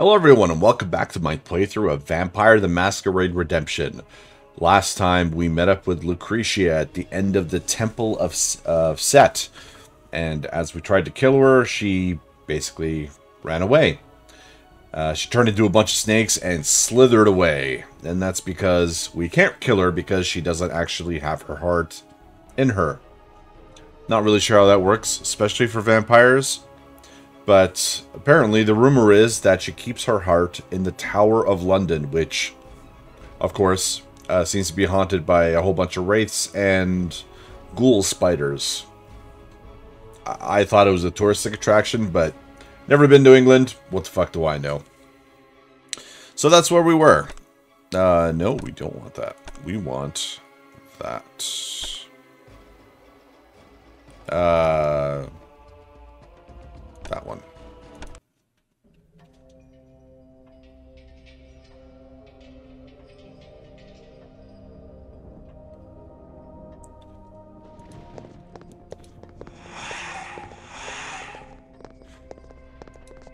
Hello everyone and welcome back to my playthrough of Vampire the Masquerade Redemption. Last time we met up with Lucretia at the end of the Temple of Set. And as we tried to kill her, she basically ran away. Uh, she turned into a bunch of snakes and slithered away. And that's because we can't kill her because she doesn't actually have her heart in her. Not really sure how that works, especially for vampires. But apparently the rumor is that she keeps her heart in the Tower of London, which, of course, uh, seems to be haunted by a whole bunch of wraiths and ghoul spiders. I, I thought it was a touristic attraction, but never been to England. What the fuck do I know? So that's where we were. Uh, no, we don't want that. We want that. Uh... That one.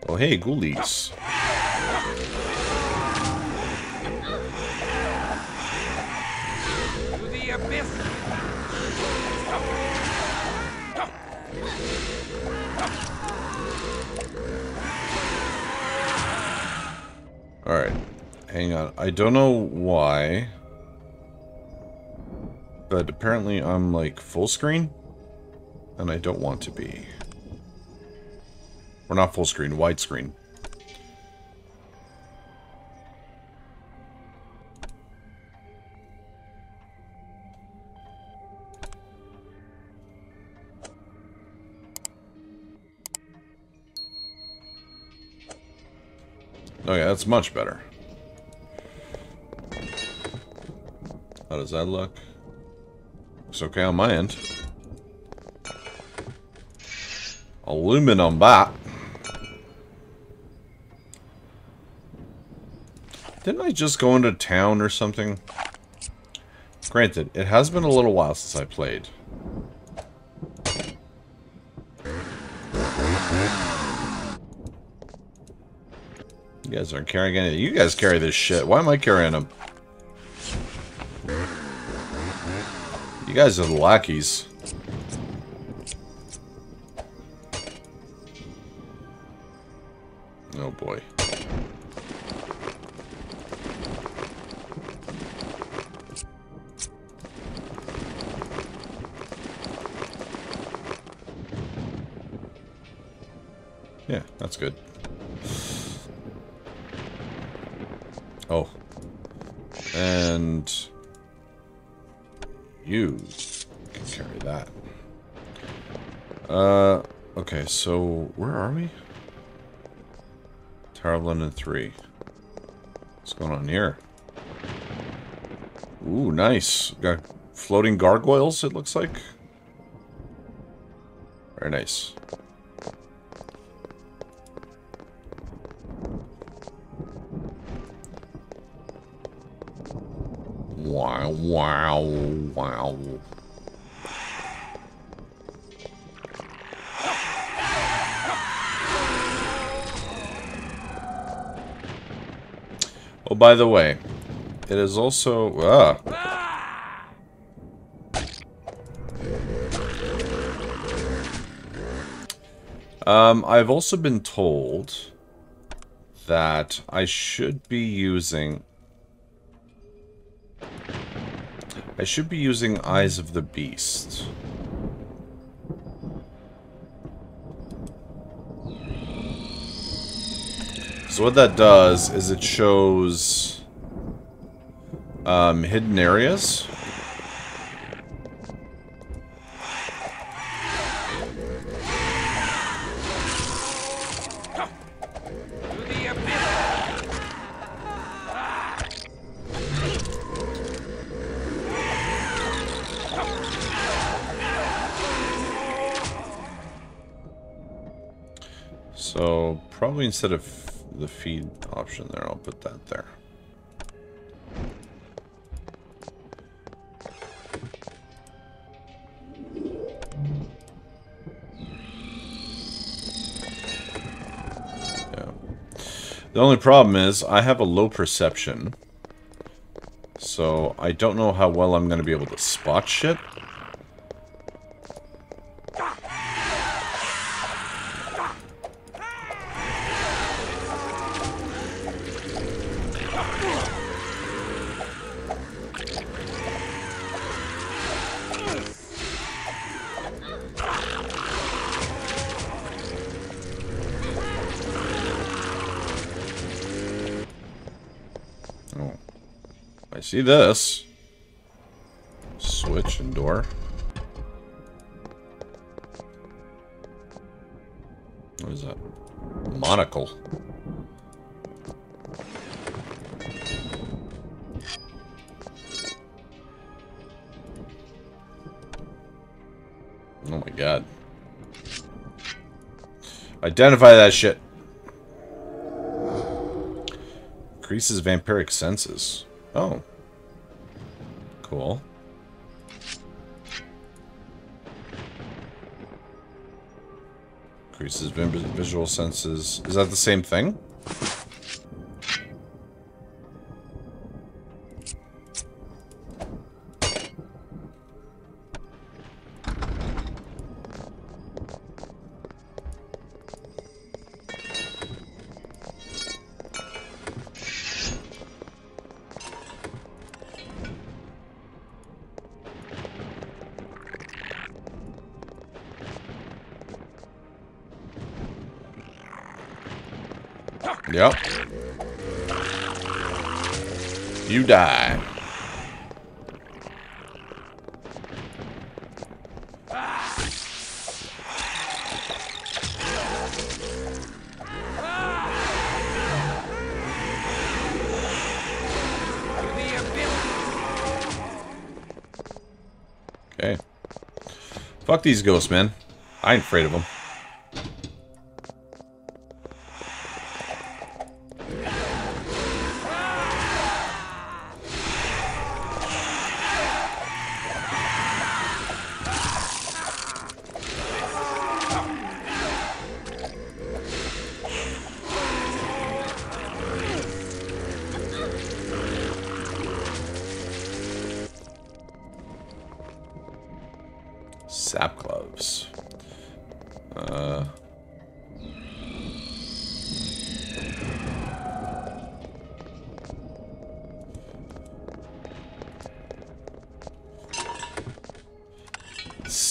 Oh, hey, ghoulies. To the abyss! Hang on. I don't know why. But apparently I'm like full screen. And I don't want to be. We're not full screen, widescreen. Oh yeah, that's much better. How does that look? Looks okay on my end. Aluminum bat. Didn't I just go into town or something? Granted, it has been a little while since I played. You guys aren't carrying any. You guys carry this shit. Why am I carrying them? You guys are lackeys. Oh boy. Yeah, that's good. Can carry that. Uh, okay, so where are we? Tower of London 3. What's going on here? Ooh, nice. Got floating gargoyles, it looks like. Very nice. Wow, wow, wow. Oh, by the way, it is also... Ah. Um, I've also been told that I should be using I should be using Eyes of the Beast. So what that does is it shows um, hidden areas. So probably instead of the feed option there, I'll put that there. Yeah. The only problem is I have a low perception. So I don't know how well I'm going to be able to spot shit. See this. Switch and door. What is that? Monocle. Oh my god. Identify that shit. Increases vampiric senses. Oh. Cool. Increases visual senses. Is that the same thing? Die. Okay. Fuck these ghosts, man. I ain't afraid of them.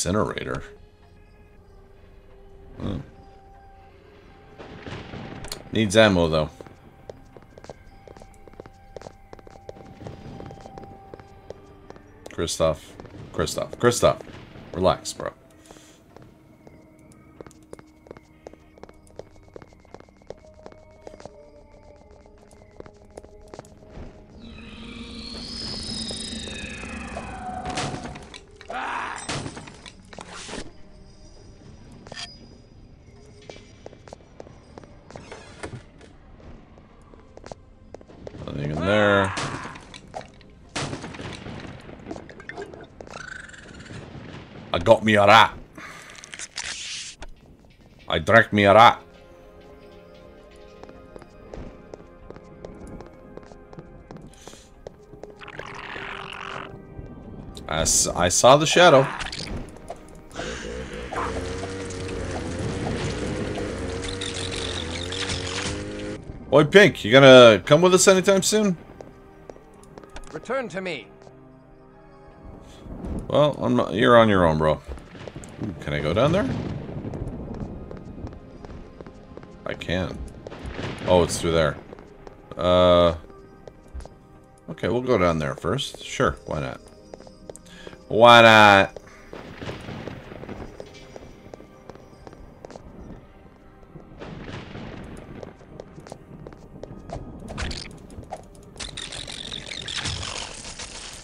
Incinerator. Hmm. Needs ammo though. Christof. Christof. Christof. Relax, bro. Me a rat. I drank me a rat. I, I saw the shadow. Boy, Pink, you gonna come with us anytime soon? Return to me. Well, I'm not, you're on your own, bro. Ooh, Can I go down there? I can. Oh, it's through there. Uh. Okay, we'll go down there first. Sure, why not? Why not?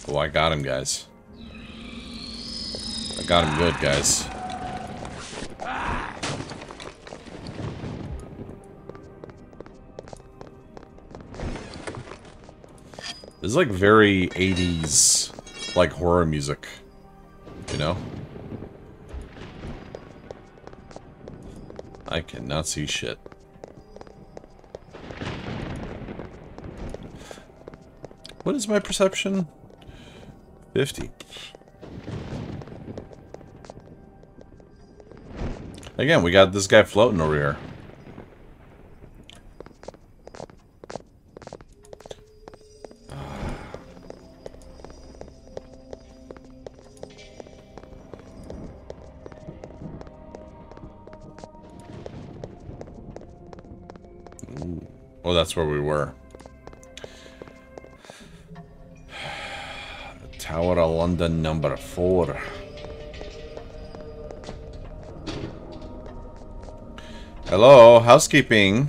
Oh, I got him, guys. Got him good, guys. This is like very 80s, like horror music, you know? I cannot see shit. What is my perception? 50. Again, we got this guy floating over here. Oh, that's where we were. Tower of London number four. Hello, housekeeping.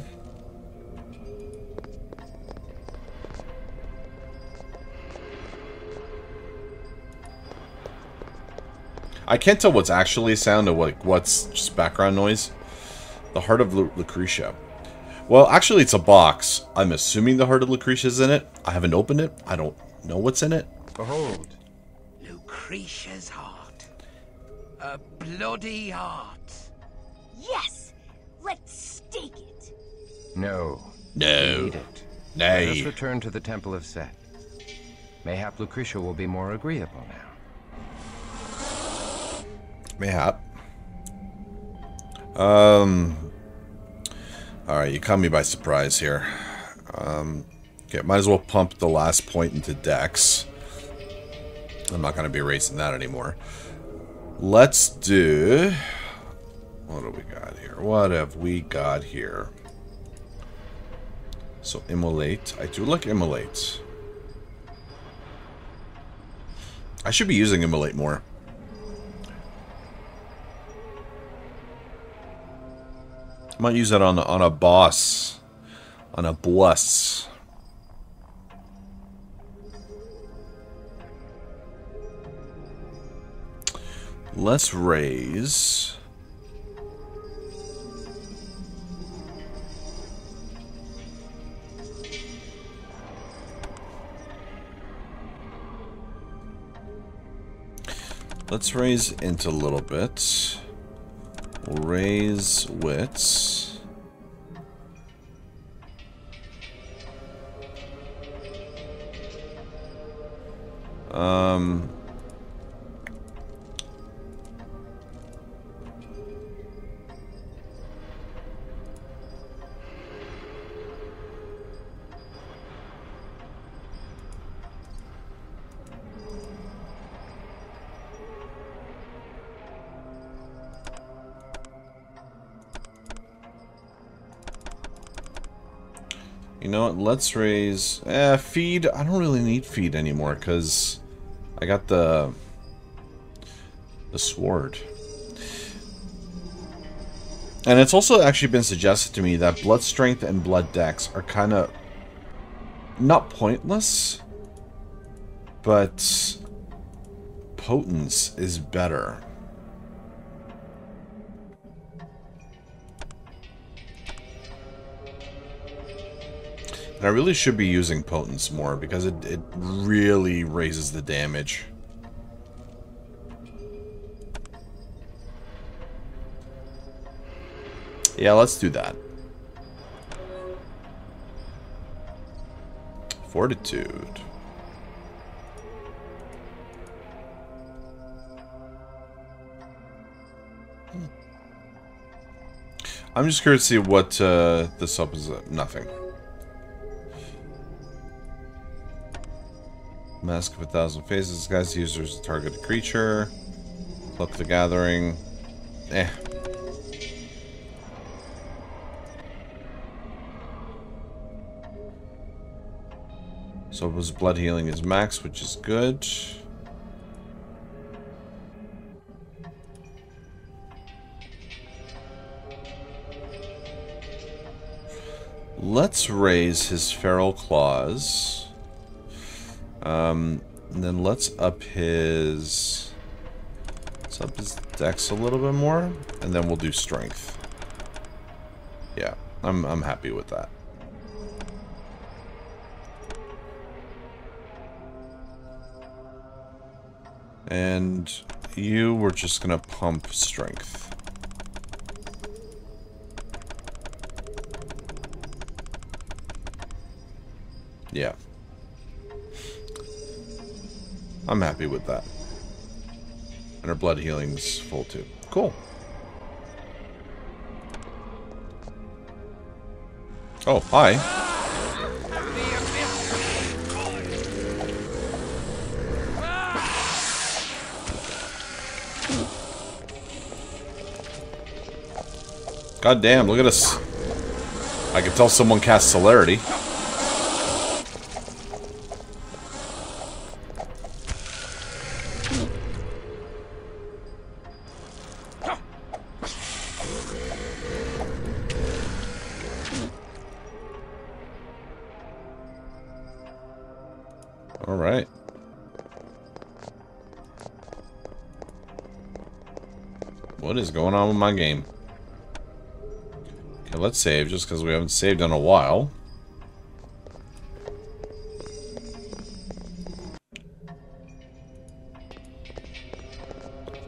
I can't tell what's actually a sound and what, what's just background noise. The Heart of Lu Lucretia. Well, actually, it's a box. I'm assuming the Heart of Lucretia's in it. I haven't opened it. I don't know what's in it. Behold, Lucretia's heart. A bloody heart. No. No. Eat it. Let us return to the Temple of Set. Mayhap Lucretia will be more agreeable now. Mayhap. Um. Alright, you caught me by surprise here. Um. Okay, might as well pump the last point into Dex. I'm not going to be erasing that anymore. Let's do... What do we got here? What have we got here? So, immolate. I do like immolate. I should be using immolate more. I might use that on on a boss, on a boss. Let's raise. Let's raise into a little bit. We'll raise wits. Um. You know what? Let's raise... Eh, feed. I don't really need feed anymore, because I got the... The sword. And it's also actually been suggested to me that blood strength and blood dex are kind of... Not pointless, but... Potence is better. And I really should be using Potence more because it, it really raises the damage. Yeah, let's do that. Fortitude. Hmm. I'm just curious to see what uh, this up is. Uh, nothing. Mask of a Thousand Faces. Guys, the user as a targeted creature. Cloak the Gathering. Eh. So his blood healing is max, which is good. Let's raise his feral claws. Um, and then let's up his... Let's up his dex a little bit more, and then we'll do strength. Yeah, I'm, I'm happy with that. And you were just gonna pump strength. Yeah. I'm happy with that. And her blood healing's full too. Cool. Oh, hi. God damn, look at us. I can tell someone cast Celerity. Going on with my game? Okay, let's save, just because we haven't saved in a while.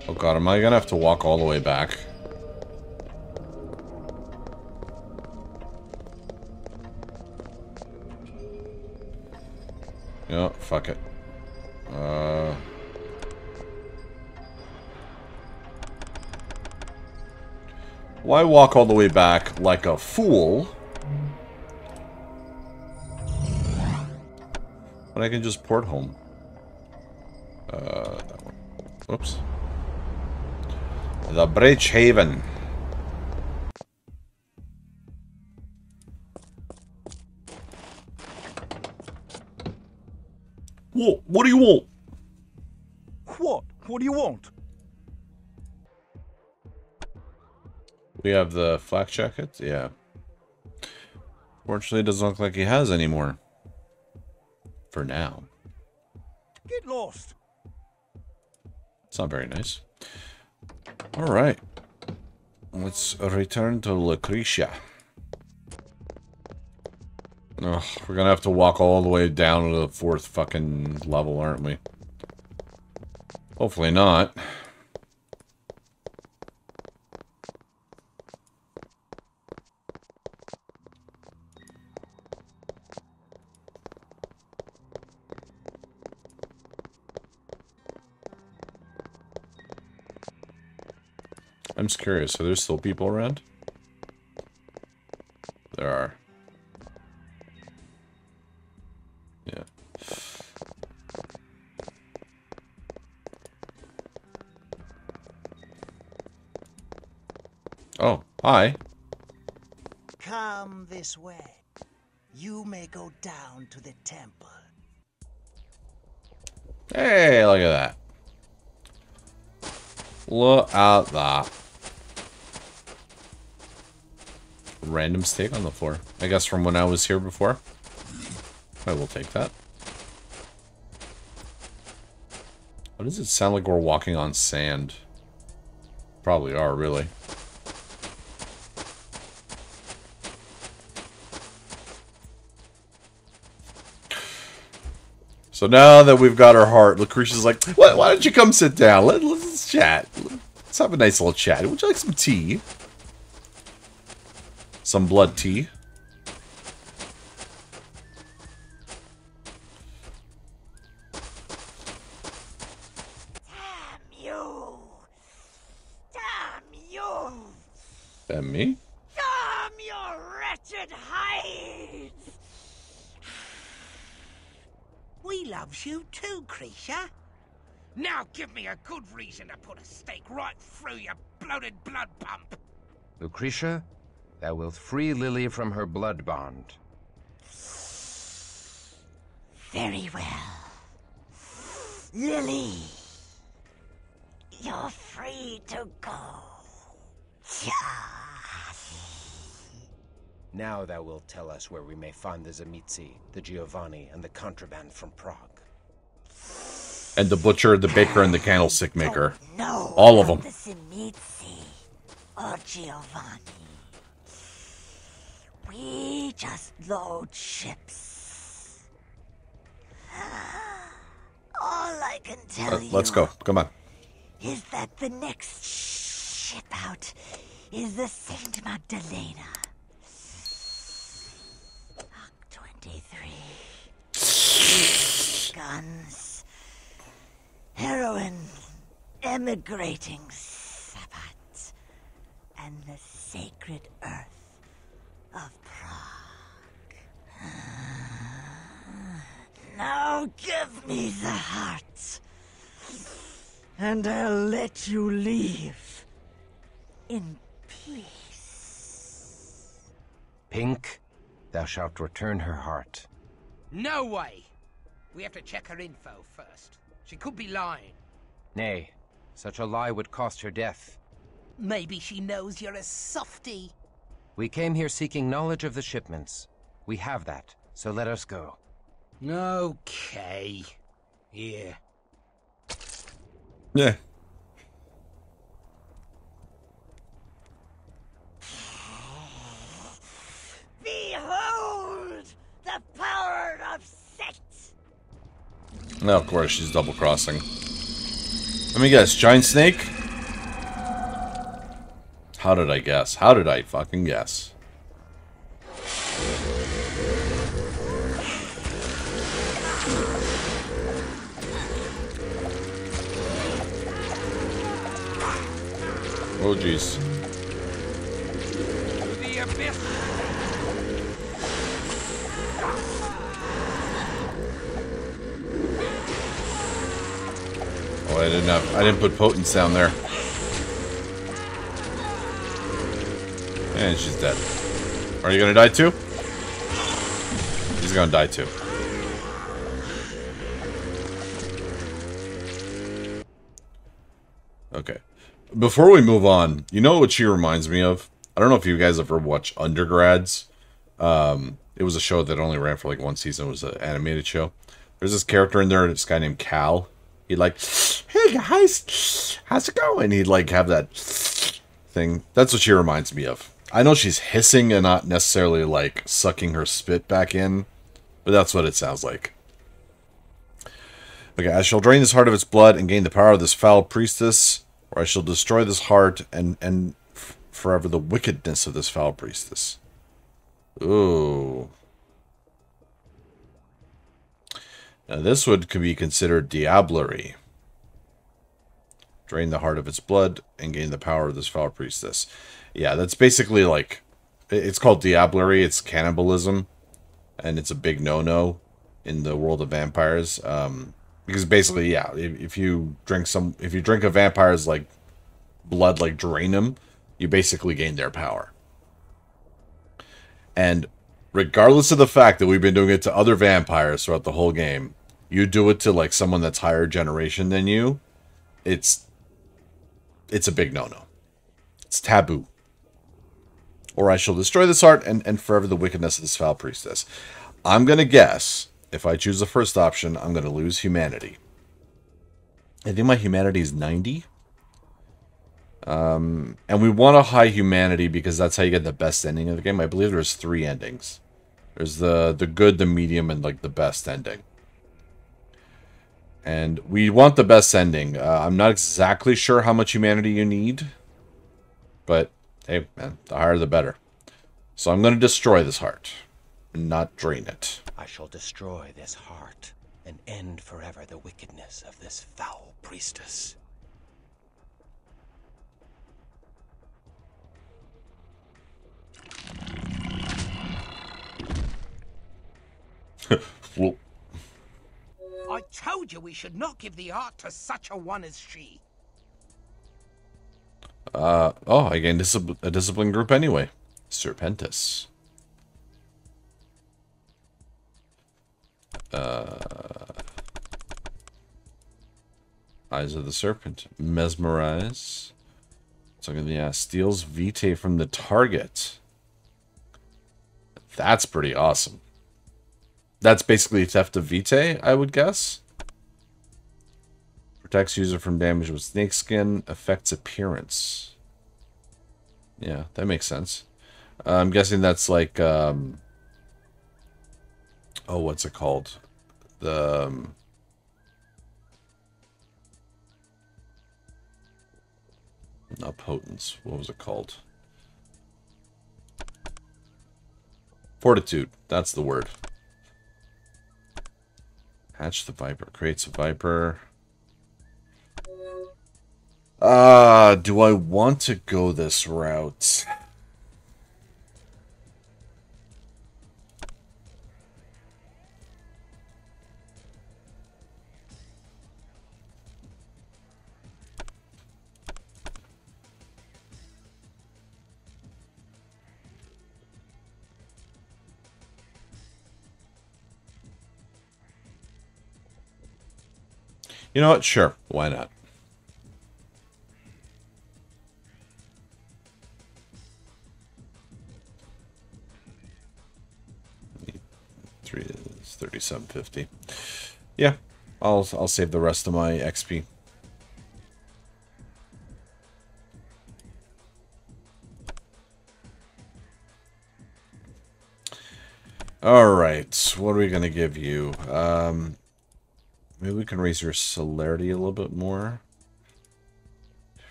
Oh god, am I gonna have to walk all the way back? Yeah, fuck it. Why walk all the way back like a fool? When I can just port home. Uh. Whoops. The Bridge Haven. We have the flak jacket? Yeah. Fortunately, it doesn't look like he has anymore. For now. Get lost. It's not very nice. Alright. Let's return to Lucretia. Ugh, we're gonna have to walk all the way down to the fourth fucking level, aren't we? Hopefully not. I'm just curious, are there still people around? There are. Yeah. Oh, hi. Come this way. You may go down to the temple. Hey, look at that. Look at that. Random steak on the floor. I guess from when I was here before. I will take that. What does it sound like we're walking on sand? Probably are, really. So now that we've got our heart, Lucretia's like, why, why don't you come sit down? Let, let's chat. Let's have a nice little chat. Would you like some tea? Some blood tea. Damn you! Damn you! And me? Damn your wretched hides! We loves you too, Creature. Now give me a good reason to put a stake right through your bloated blood pump. Lucretia, thou wilt free Lily from her blood bond. Very well. Lily, you're free to go. Now thou wilt tell us where we may find the Tzimisce, the Giovanni, and the contraband from Prague. And the butcher, the baker, and the candlestick maker. No. All of them. The Tzimisce or Giovanni. We just load ships. All I can tell Uh, you. let's go. Come on. Is that the next ship out is the Saint Magdalena. Mark 23. Guns. ruin emigrating Sabbat and the sacred earth of Prague. Now give me the heart, and I'll let you leave in peace. Pink, thou shalt return her heart. No way! We have to check her info first. She could be lying. Nay, such a lie would cost her death. Maybe she knows you're a softy. We came here seeking knowledge of the shipments. We have that, so let us go. Okay. Yeah. Yeah. Behold the power of Set! No, of course, she's double crossing. Let me guess, giant snake? How did I guess? How did I fucking guess? Oh jeez. Oh, I didn't have. I didn't put potence down there. And she's dead. Are you gonna die too? He's gonna die too. Okay. Before we move on, you know what she reminds me of? I don't know if you guys ever watched Undergrads. Um, it was a show that only ran for like one season. It was an animated show. There's this character in there, this guy named Cal. He'd like, hey guys, how's it going? He'd like have that thing. That's what she reminds me of. I know she's hissing and not necessarily like sucking her spit back in, but that's what it sounds like. Okay, I shall drain this heart of its blood and gain the power of this foul priestess, or I shall destroy this heart and and forever the wickedness of this foul priestess. Ooh. Now this would could be considered diablerie. Drain the heart of its blood and gain the power of this foul priestess. Yeah, that's basically like it's called diablerie. It's cannibalism, and it's a big no-no in the world of vampires. Um, because basically, yeah, if, if you drink some, if you drink a vampire's like blood, like drain them, you basically gain their power. And regardless of the fact that we've been doing it to other vampires throughout the whole game, you do it to like someone that's higher generation than you, it's it's a big no-no. It's taboo. Or I shall destroy this heart and, and forever the wickedness of this foul priestess. I'm gonna guess, if I choose the first option, I'm gonna lose humanity. I think my humanity is 90. Um, and we want a high humanity because that's how you get the best ending of the game. I believe there's three endings. There's the the good, the medium, and like the best ending. And we want the best ending. Uh, I'm not exactly sure how much humanity you need, but hey, man, the higher the better. So I'm going to destroy this heart, and not drain it. I shall destroy this heart and end forever the wickedness of this foul priestess. Well, I told you we should not give the art to such a one as she. Uh, oh, I gained a discipline group anyway. Serpentis. Uh, Eyes of the Serpent. Mesmerize. Look at the uh, steals Vitae from the target. That's pretty awesome. That's basically theft of Vitae, I would guess. Protects user from damage with snakeskin. Affects appearance. Yeah, that makes sense. Uh, I'm guessing that's like, um... Oh, what's it called? The... Um... Not potence. What was it called? Fortitude. That's the word. Hatch the Viper. Creates a Viper. Uh, do I want to go this route? You know what? Sure. Why not? 750. Yeah, I'll I'll save the rest of my XP. All right, what are we gonna give you? Um, maybe we can raise your celerity a little bit more.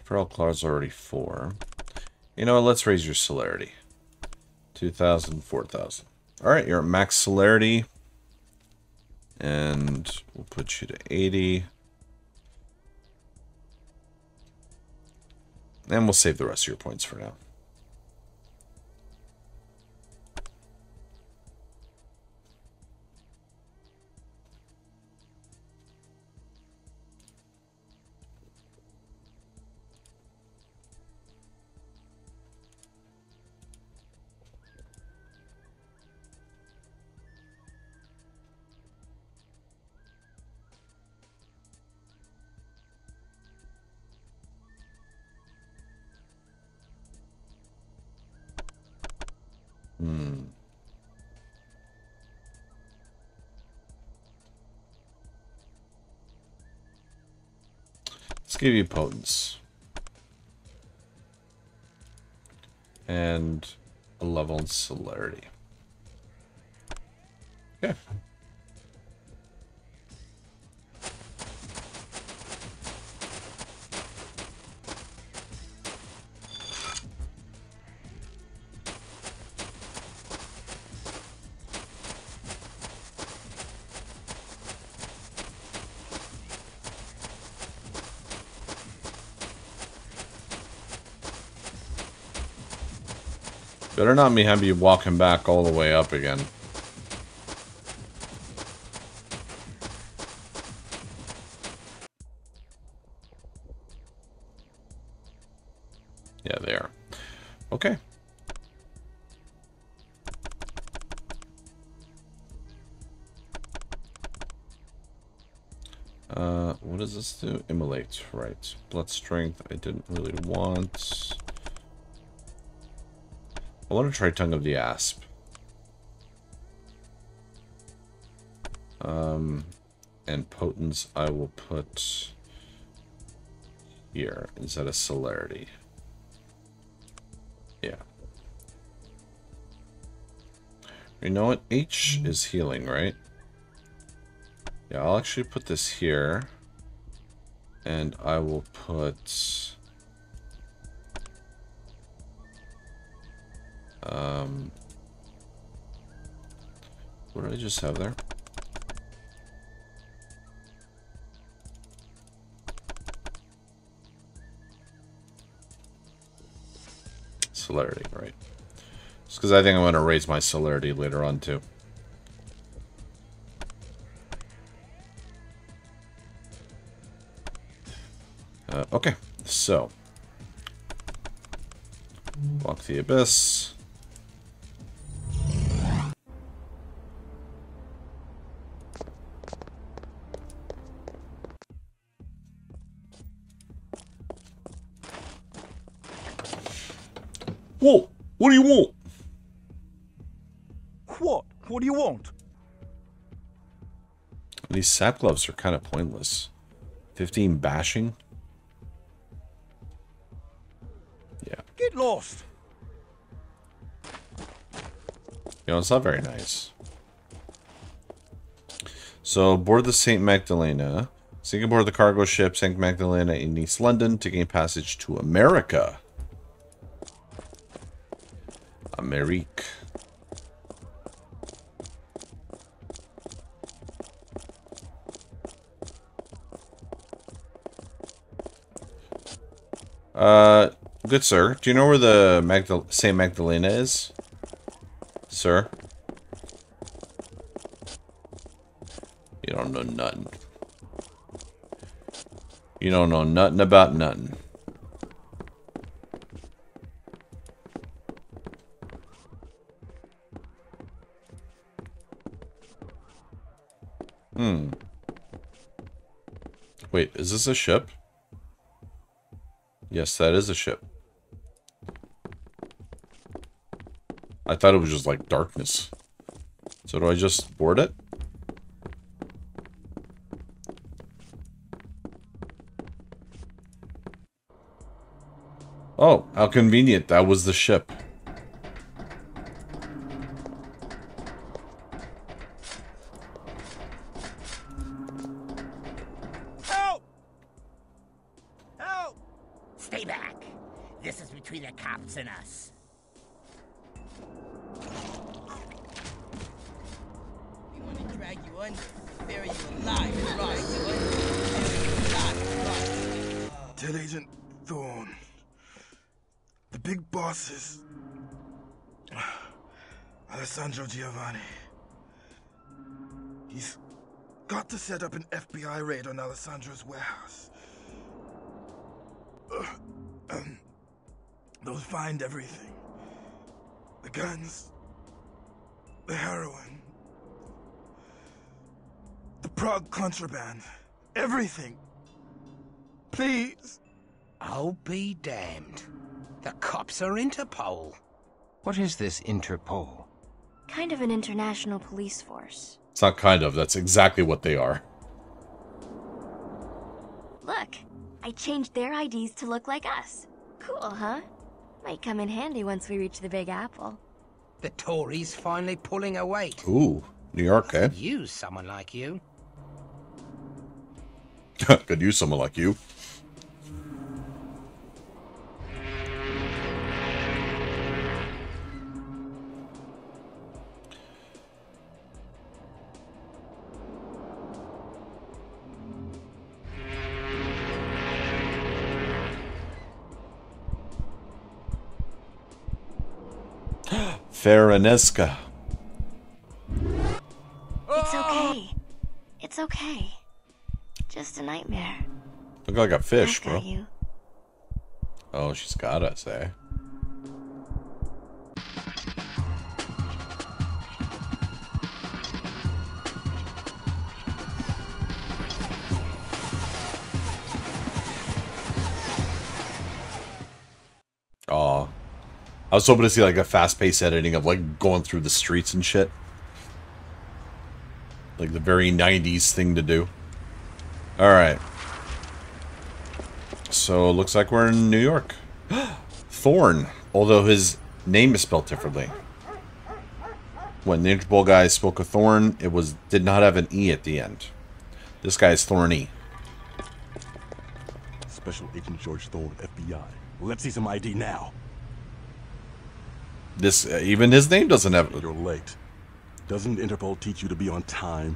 Feral Claw's already four. You know what, let's raise your celerity. 2,000, 4,000. All right, you're at max celerity. And we'll put you to 80. And we'll save the rest of your points for now. Give you potence. And a level in celerity. Okay. Better not me have you walking back all the way up again. Yeah, there. Okay. Uh, what does this do? Immolate, right. Blood strength, I didn't really want. I want to try Tongue of the Asp. Um, and Potence I will put here instead of Celerity. Yeah. You know what? H is healing, right? Yeah, I'll actually put this here. And I will put... Um, what did I just have there? Celerity, right. Just because I think I'm going to raise my celerity later on, too. Uh, okay, so. Walk the Abyss. Whoa! What do you want? What? What do you want? These sap gloves are kind of pointless. 15 bashing? Yeah. Get lost. You know, it's not very nice. So, board the St. Magdalena. Sink aboard the cargo ship St. Magdalena in East London to gain passage to America. Amerique. Uh, good sir. Do you know where the Magdal Saint Magdalena is, sir? You don't know nothing. You don't know nothing about nothing. Is this a ship? Yes, that is a ship. I thought it was just like darkness. So do I just board it? Oh, how convenient. That was the ship. Raid on Alessandro's warehouse. They'll find everything the guns, the heroin, the Prague contraband, everything. Please. I'll be damned. The cops are Interpol. What is this Interpol? Kind of an international police force. It's not kind of, that's exactly what they are. Look, I changed their IDs to look like us. Cool, huh? Might come in handy once we reach the Big Apple. The Tories finally pulling away. Ooh, New York, eh? Use someone like you. Could use someone like you. Faranesca. It's okay. It's okay. Just a nightmare. Look like a fish, bro. you. Oh, she's got us, eh? I was hoping to see like a fast-paced editing of like going through the streets and shit. Like the very 90s thing to do. Alright. So it looks like we're in New York. Thorn, although his name is spelled differently. When the Interpol guy spoke of Thorn, it was did not have an E at the end. This guy is Thorny. Special Agent George Thorne, FBI. Let's see some ID now. This uh, even his name doesn't have. You're late. Doesn't Interpol teach you to be on time?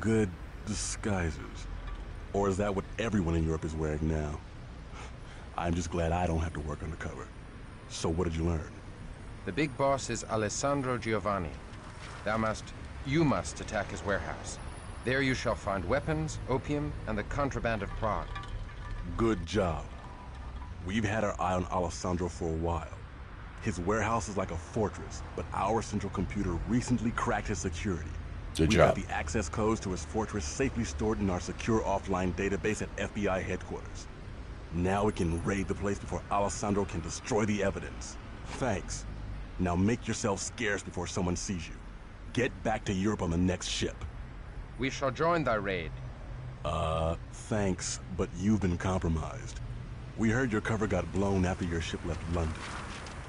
Good disguises. Or is that what everyone in Europe is wearing now? I'm just glad I don't have to work undercover. So what did you learn? The big boss is Alessandro Giovanni. Thou must, you must attack his warehouse. There you shall find weapons, opium, and the contraband of Prague. Good job. We've had our eye on Alessandro for a while. His warehouse is like a fortress, but our central computer recently cracked his security. Good we job. got the access codes to his fortress safely stored in our secure offline database at FBI headquarters. Now we can raid the place before Alessandro can destroy the evidence. Thanks. Now make yourself scarce before someone sees you. Get back to Europe on the next ship. We shall join thy raid. Uh, thanks, but you've been compromised. We heard your cover got blown after your ship left London.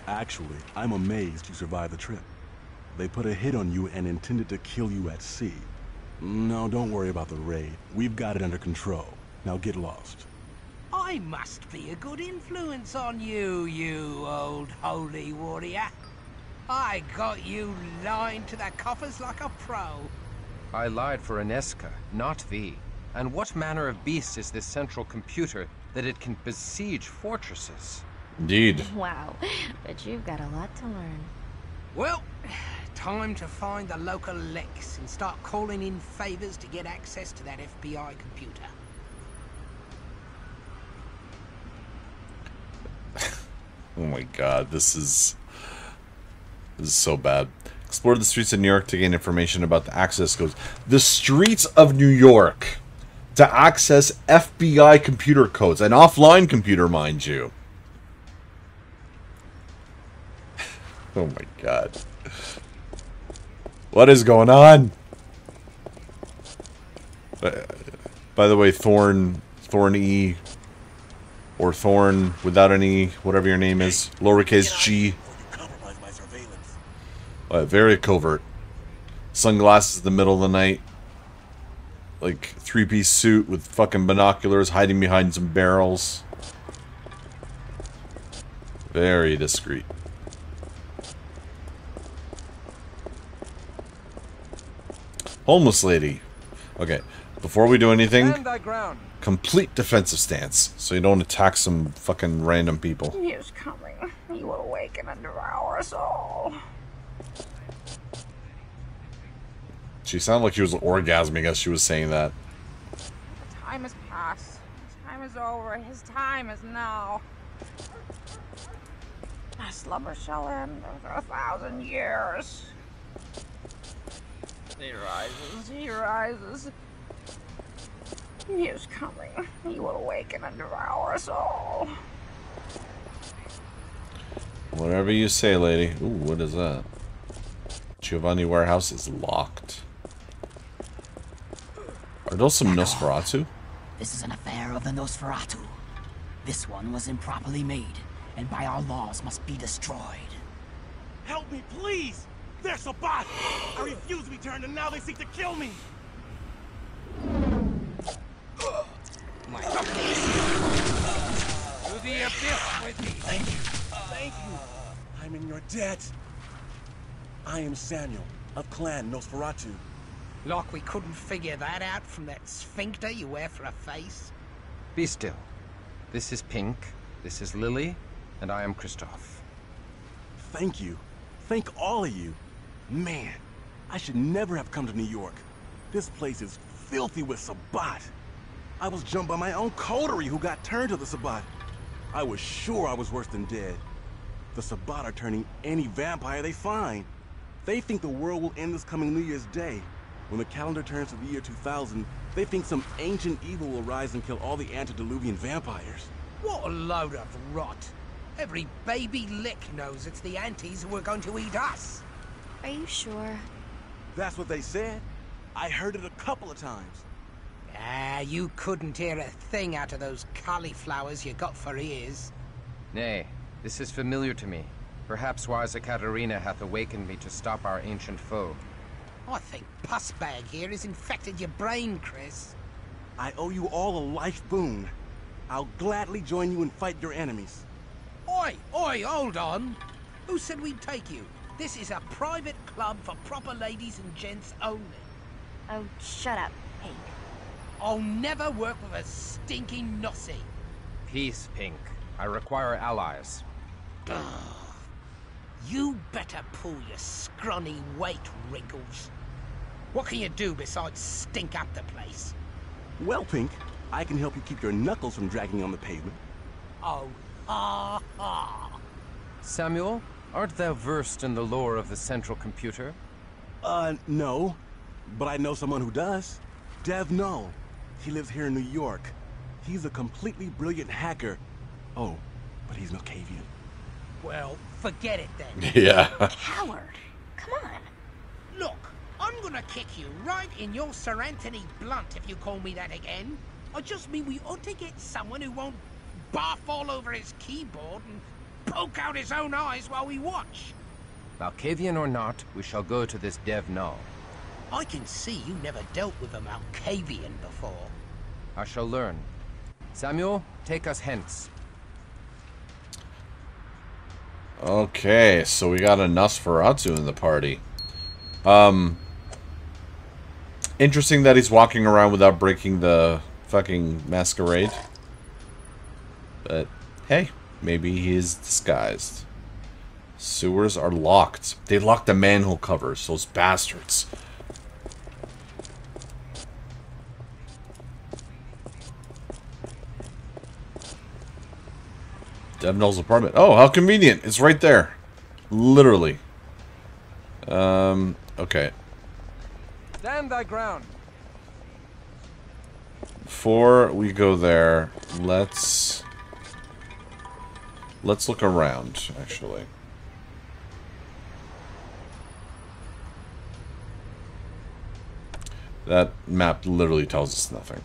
Actually, I'm amazed you survived the trip. They put a hit on you and intended to kill you at sea. No, don't worry about the raid. We've got it under control. Now get lost. I must be a good influence on you, you old holy warrior. I got you lined to the coffers like a pro. I lied for Anezka, not thee. And what manner of beast is this central computer that it can besiege fortresses. Indeed. Wow, but you've got a lot to learn. Well, time to find the local Lex and start calling in favors to get access to that FBI computer. Oh my god, this is this is so bad. Explore the streets of New York to gain information about the access codes. The streets of New York to access FBI computer codes, an offline computer, mind you. Oh my god. What is going on? By, by the way, Thorn, Thorn E, or Thorn without any, whatever your name is, lowercase g. Uh, very covert. Sunglasses in the middle of the night. Like, three-piece suit with fucking binoculars hiding behind some barrels. Very discreet. Homeless lady. Okay, before we do anything, Stand thy ground. complete defensive stance, so you don't attack some fucking random people. He is coming. He will awaken and devour us all. She sounded like she was orgasming as she was saying that. Time has passed. His time is over. His time is now. My slumber shall end after a thousand years. He rises. He rises. He is coming. He will awaken and devour us all. Whatever you say, lady. Ooh, what is that? Giovanni warehouse is locked. Are those some Nosferatu? This is an affair of the Nosferatu. This one was improperly made, and by our laws must be destroyed. Help me, please! They're Sabbat! I refuse to be turned, and now they seek to kill me! To the abyss with me. Thank you. Thank you. I'm in your debt. I am Samuel of Clan Nosferatu. Like we couldn't figure that out from that sphincter you wear for a face. Be still. This is Pink, this is Lily, and I am Christof. Thank you. Thank all of you. Man, I should never have come to New York. This place is filthy with Sabbat. I was jumped by my own coterie who got turned to the Sabbat. I was sure I was worse than dead. The Sabbat are turning any vampire they find. They think the world will end this coming New Year's Day. When the calendar turns to the year 2000, they think some ancient evil will rise and kill all the antediluvian vampires. What a load of rot. Every baby lick knows it's the antis who are going to eat us. Are you sure? That's what they said. I heard it a couple of times. Ah, you couldn't hear a thing out of those cauliflowers you got for ears. Nay, this is familiar to me. Perhaps wise Ekaterina hath awakened me to stop our ancient foe. I think Pussbag here has infected your brain, Chris. I owe you all a life boon. I'll gladly join you and fight your enemies. Oi, oi, hold on. Who said we'd take you? This is a private club for proper ladies and gents only. Oh, shut up, Pink. I'll never work with a stinking nossie. Peace, Pink. I require allies. You better pull your scrawny weight, Wrinkles. What can you do besides stink up the place? Well, Pink, I can help you keep your knuckles from dragging on the pavement. Oh, ha ha. Samuel, art thou versed in the lore of the central computer? Uh, no. But I know someone who does. Dev Null. He lives here in New York. He's a completely brilliant hacker. Oh, but he's Malkavian. Well, forget it then. Yeah. Coward. Come on. Look, I'm gonna kick you right in your Sir Anthony Blunt if you call me that again. I just mean we ought to get someone who won't barf all over his keyboard and poke out his own eyes while we watch. Malkavian or not, we shall go to this Dev Null. I can see you never dealt with a Malkavian before. I shall learn. Samuel, take us hence. Okay, so we got a Nosferatu in the party. Um, interesting that he's walking around without breaking the fucking masquerade. But, hey, maybe he is disguised. Sewers are locked. They locked the manhole covers, those bastards. Dev Null's apartment. Oh, how convenient. It's right there. Literally. Um, okay. Stand thy ground. Before we go there, let's... Let's look around, actually. That map literally tells us nothing.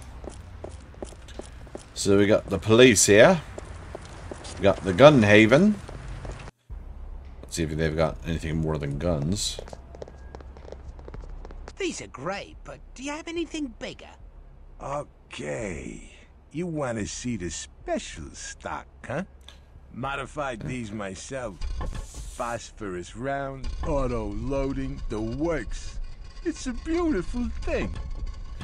So we got the police here. We got the gun haven. Let's see if they've got anything more than guns. These are great, but do you have anything bigger? Okay. You want to see the special stock, huh? Modified these myself. Phosphorus round, auto loading, the works. It's a beautiful thing.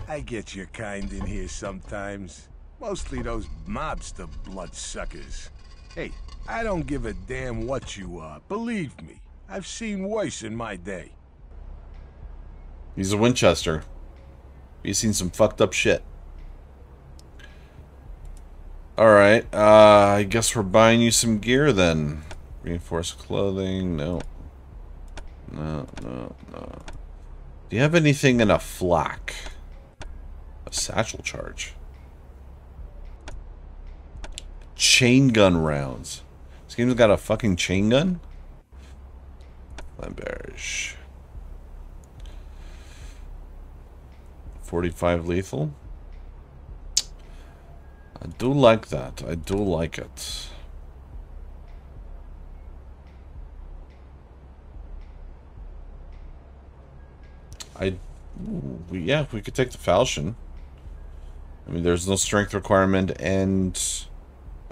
I get your kind in here sometimes. Mostly those mobster bloodsuckers. Hey, I don't give a damn what you are. Believe me, I've seen worse in my day. He's a Winchester. He's seen some fucked up shit. Alright, uh, I guess we're buying you some gear then. Reinforced clothing, no. No, no, no. Do you have anything in a flak? A satchel charge. Chain gun rounds. This game's got a fucking chain gun? Flamberge. 45 lethal. I do like that. I do like it. I, yeah, we could take the falchion. I mean, there's no strength requirement and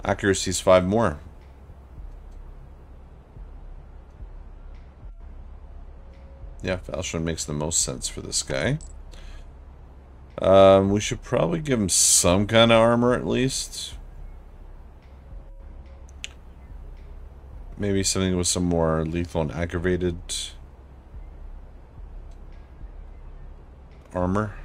accuracy is five more. Yeah, falchion makes the most sense for this guy. Um, we should probably give him some kind of armor at least. Maybe something with some more lethal and aggravated armor.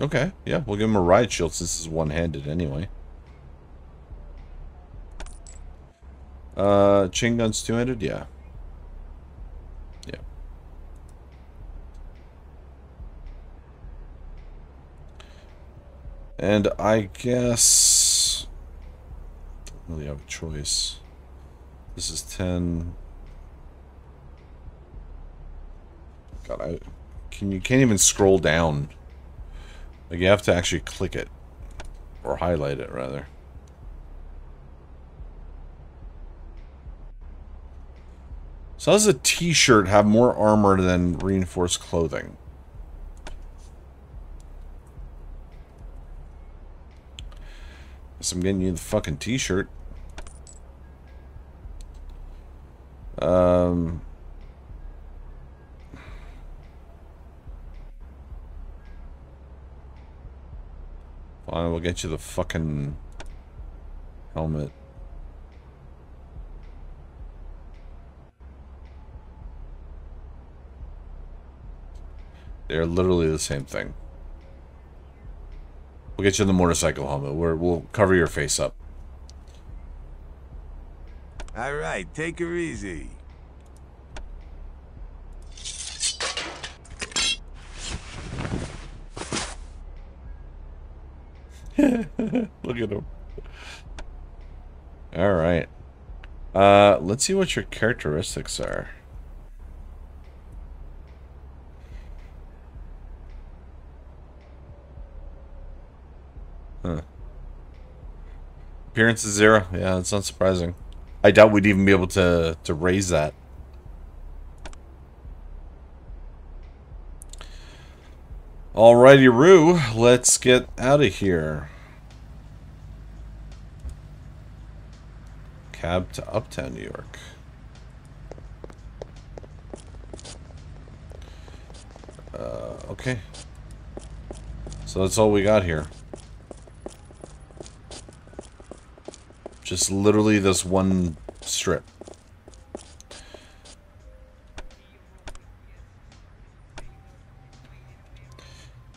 Okay, yeah, we'll give him a riot shield since is one-handed anyway. Uh, chain guns two-handed? Yeah. And I guess... Don't really have a choice. This is 10... God, I... Can you can't even scroll down. Like, you have to actually click it. Or highlight it, rather. So how does a t-shirt have more armor than reinforced clothing? I'm getting you the fucking t-shirt. Um... Fine, we'll get you the fucking helmet. They're literally the same thing. We'll get you the motorcycle helmet. We're, we'll cover your face up. All right, take her easy. Look at him. All right. Uh, let's see what your characteristics are. Huh. Appearance is zero. Yeah, it's not surprising. I doubt we'd even be able to to raise that. Alrighty, Roo. Let's get out of here. Cab to Uptown, New York. Uh, okay. So that's all we got here. Just literally this one strip.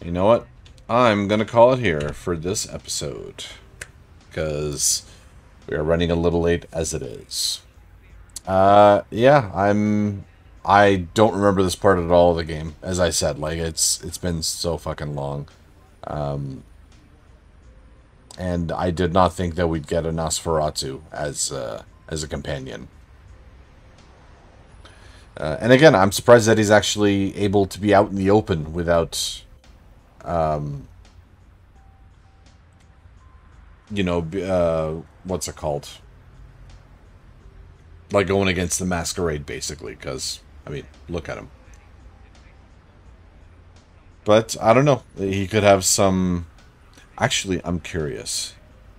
You know what? I'm going to call it here for this episode. Because we are running a little late as it is. Uh, yeah, I'm... I don't remember this part at all of the game. As I said, like, it's it's been so fucking long. Um, and I did not think that we'd get a Nosferatu as, uh, as a companion. Uh, and again, I'm surprised that he's actually able to be out in the open without um, you know, uh, what's it called? Like going against the masquerade, basically, because, I mean, look at him. But, I don't know. He could have some... Actually, I'm curious.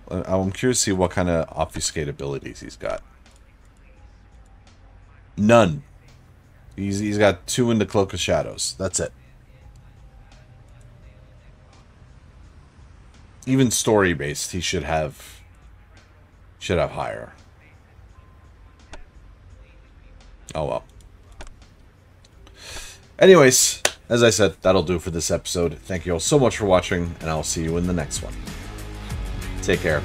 Uh, I'm curious to see what kind of obfuscate abilities he's got. None. He's, he's got two in the Cloak of Shadows. That's it. even story based, he should have should have higher. Oh well. Anyways, as I said, that'll do for this episode. Thank you all so much for watching, and I'll see you in the next one. Take care.